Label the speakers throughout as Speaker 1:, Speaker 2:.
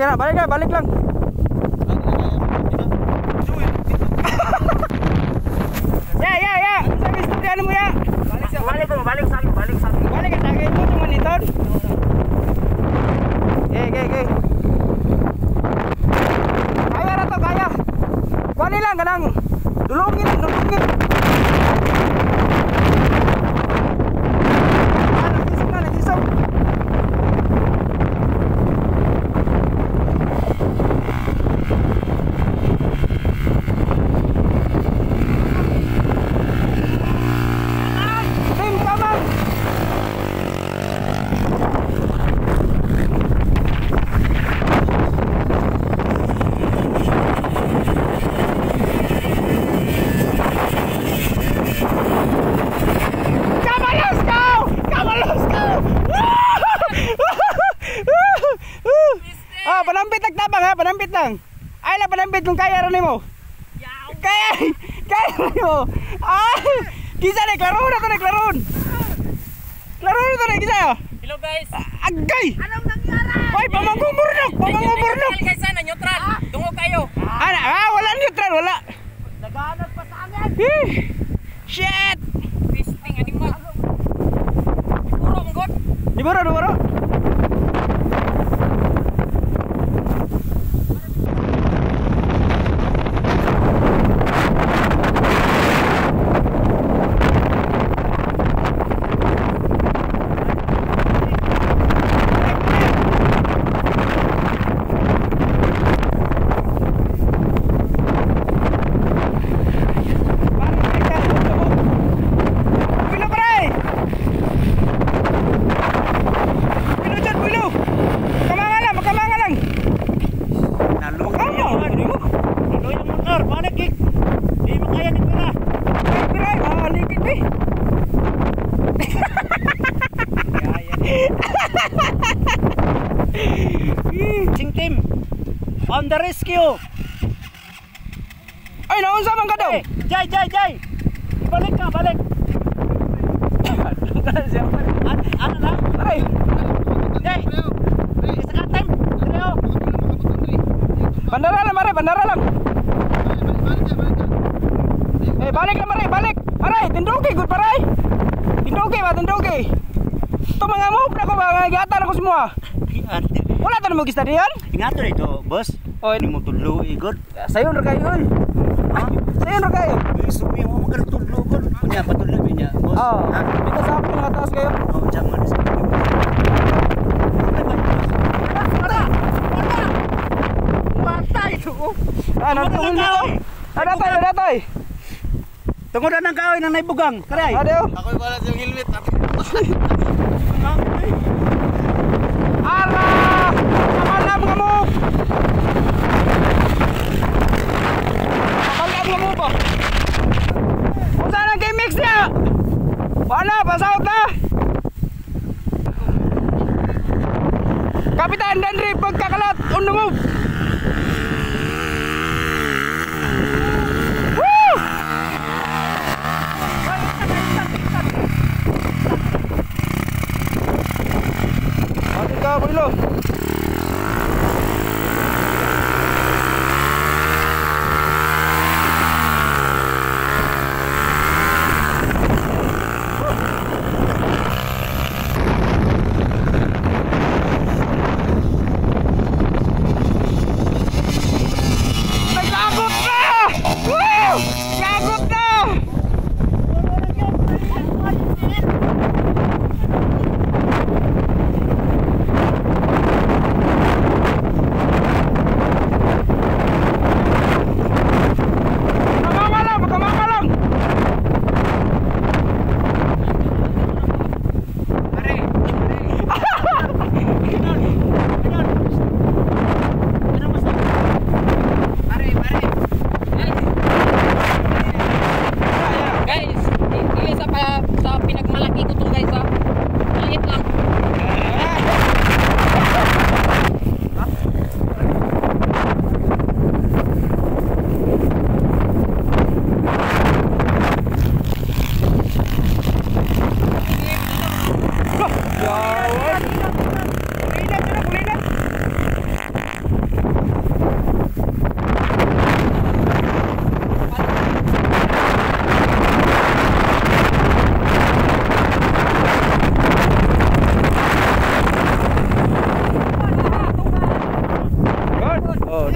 Speaker 1: Okay na, balik na, balik lang. Ya, ya, ya. Sabi istorya mo ya.
Speaker 2: Balik sa balik ko, balik sa balik sa.
Speaker 1: Balik ka tagay mo tong maniton. Okay, okay, okay. Kaya na to, kaya. Kuha lang ganang. Dulungin, dulungin. Ah, panampit lang tabang ha, panampit lang. Ay lang panampit kung kaya rin mo. Kaya, kaya rin mo. Ah, kisa na, klaro na to na, klaro. Klaro na to na, kisa.
Speaker 2: Hello guys.
Speaker 1: Agay!
Speaker 3: Anong nangyari?
Speaker 1: Ay, pamangumurnok, pamangumurnok.
Speaker 2: Neutral guys, sana neutral. Tungo kayo.
Speaker 1: Ano, ah, wala neutral, wala.
Speaker 3: Naghanap pa sa akin.
Speaker 1: Eh, Shit!
Speaker 2: Pisting animal. Puro mong On the rescue.
Speaker 1: Ay, naunsa man ka daw!
Speaker 2: Jay, Jay, Jay. Balik ka, balik. An ano na?
Speaker 1: Ay!
Speaker 2: Jay. Isa ka time. Trio.
Speaker 1: Bandara lang, mare, bandara lang! Eh, balik na mare, balik! Aray, tindugi, good paray! Tindugi ba, tindugi! Ito mga move na ko ba, mga gatan ako semua! Wala ta na mo gista diyan?
Speaker 2: Ingat na ito, boss.
Speaker 1: Oh,
Speaker 2: Ini mo tulo, igod.
Speaker 1: sayon ra kayo, oy! Ha? Sayon ra kayo!
Speaker 2: Gusto mo mga tulo, igod. Punya, patuloy niya, boss.
Speaker 1: Oo,
Speaker 2: Ha?
Speaker 1: dito sa akin nga taas kayo.
Speaker 2: Oh.
Speaker 1: Ah, nagtungol
Speaker 2: Wala
Speaker 1: nyo!
Speaker 2: na,
Speaker 1: Ada tayo, ada tayo!
Speaker 2: Tungod na ng kahoy ng naibugang. Karay.
Speaker 1: Ada yun!
Speaker 4: Ako'y wala sa helmet.
Speaker 1: Ala! Kamalam ka mo! Kamalam ka mo ba? Kung saan ang mix niya? Wala, pasout na! Kapitan Dandri, pagkakalat, on the move!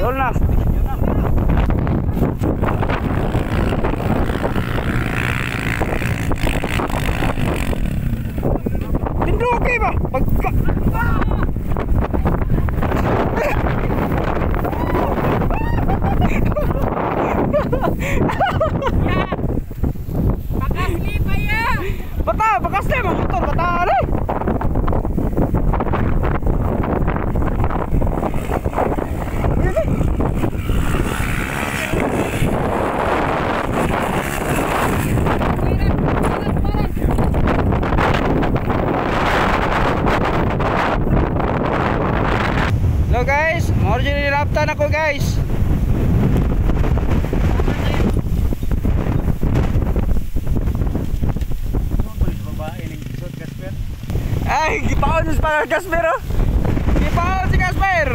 Speaker 1: Όλα. Nilaptan ako guys. Ay, gipaon si pa Casper oh. Gipaon si Casper.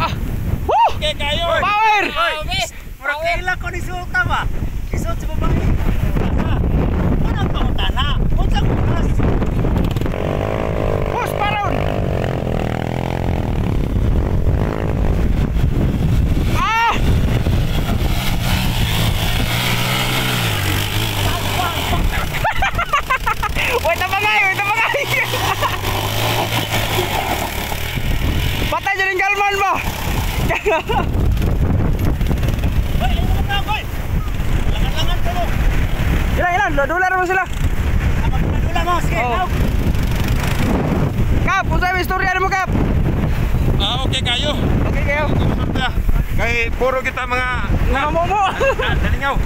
Speaker 1: Ah! Woo!
Speaker 2: Okay kayo.
Speaker 1: Power!
Speaker 2: Mura kaila ko ni sulta ba? Sa babae. Ano mo tana? Unsa ko mas?
Speaker 1: Push paron! Ah! Wait na bagay, wait! Patay galman ba? Ilan, dolar mo sila.
Speaker 2: Magmadula mo sige.
Speaker 1: Oh.
Speaker 2: Oh.
Speaker 1: Kap, kung sa'yo istorya mo Kap.
Speaker 4: Ah, okay kayo.
Speaker 1: Okay kayo.
Speaker 4: Kay puro kita mga
Speaker 1: Mga momo.
Speaker 4: dalingaw.